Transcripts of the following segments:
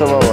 Ouais,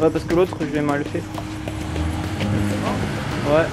ouais, parce que l'autre, je l'ai mal fait. Ouais.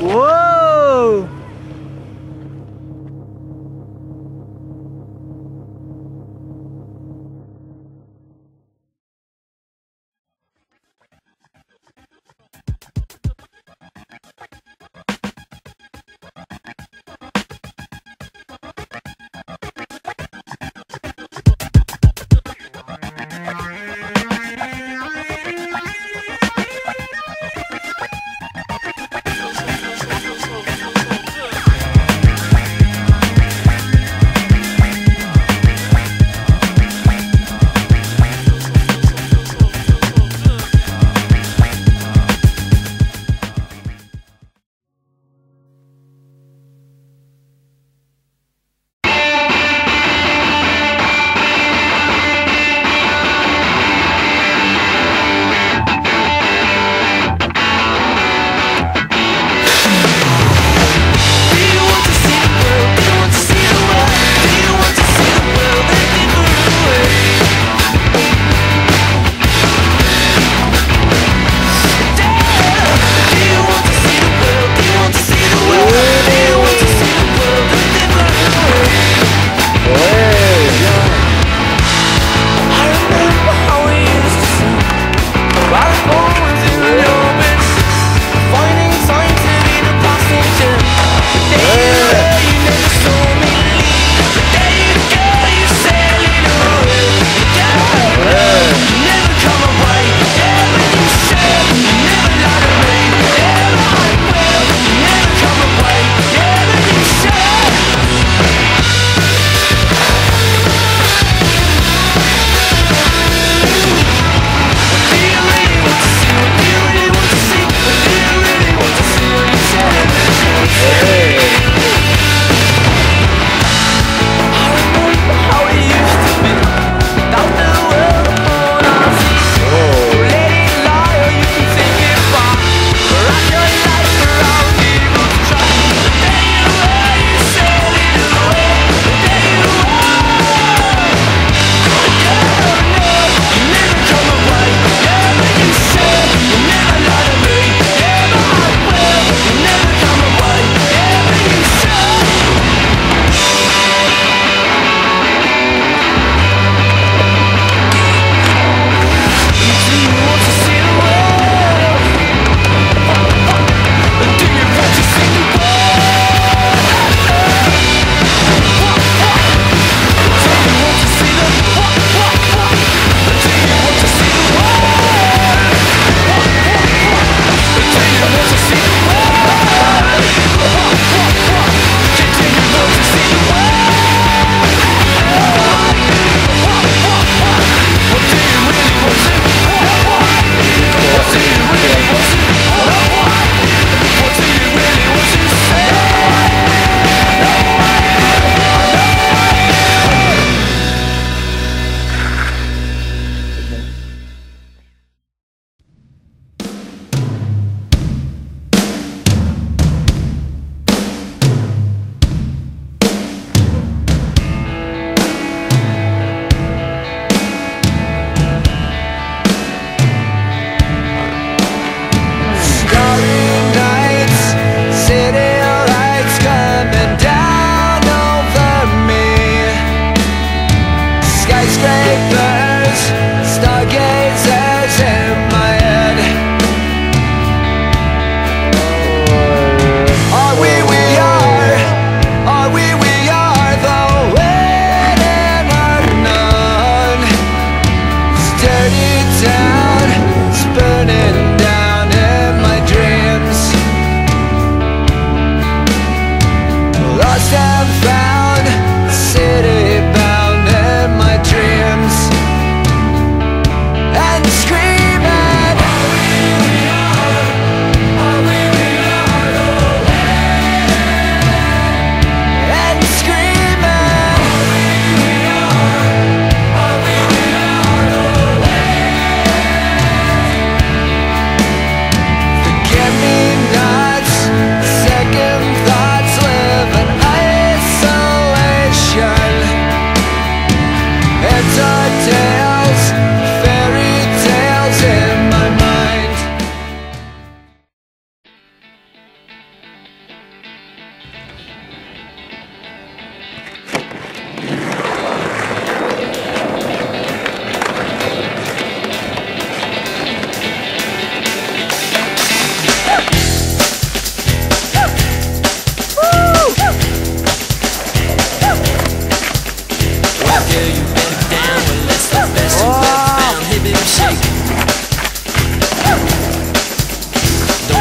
Wow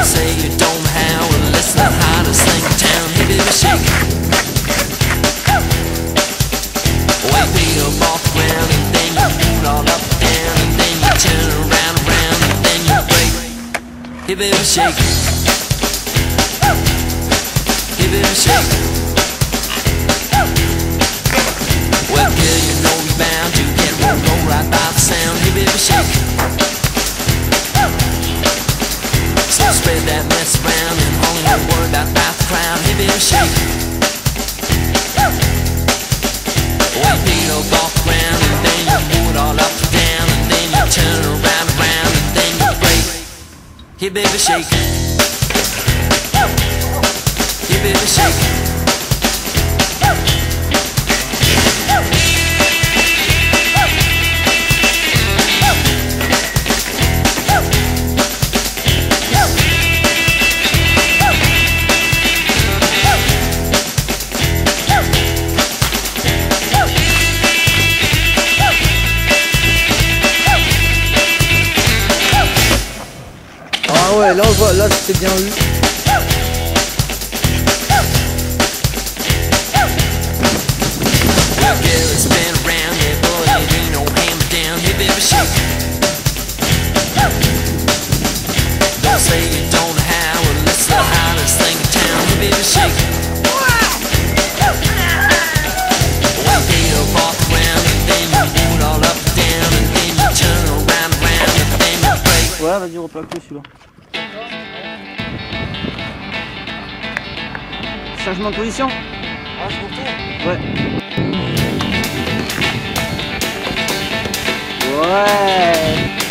say you don't hardest thing in town. Hey baby, shake. Wake me up and then you all up down and then you turn around around and then you break. Hey baby, shake. Baby, shake. Shake. Well, beat up off the ground and then you all up and down and then you turn around around and then you break. Hey baby, shake. Hey baby, shake. Down. Hey, baby, shake. Don't say you don't have, well, it's the hottest thing in town. Hey, baby, shake. Well, get up off Changement de position Ah, je retourne. Ouais. Ouais.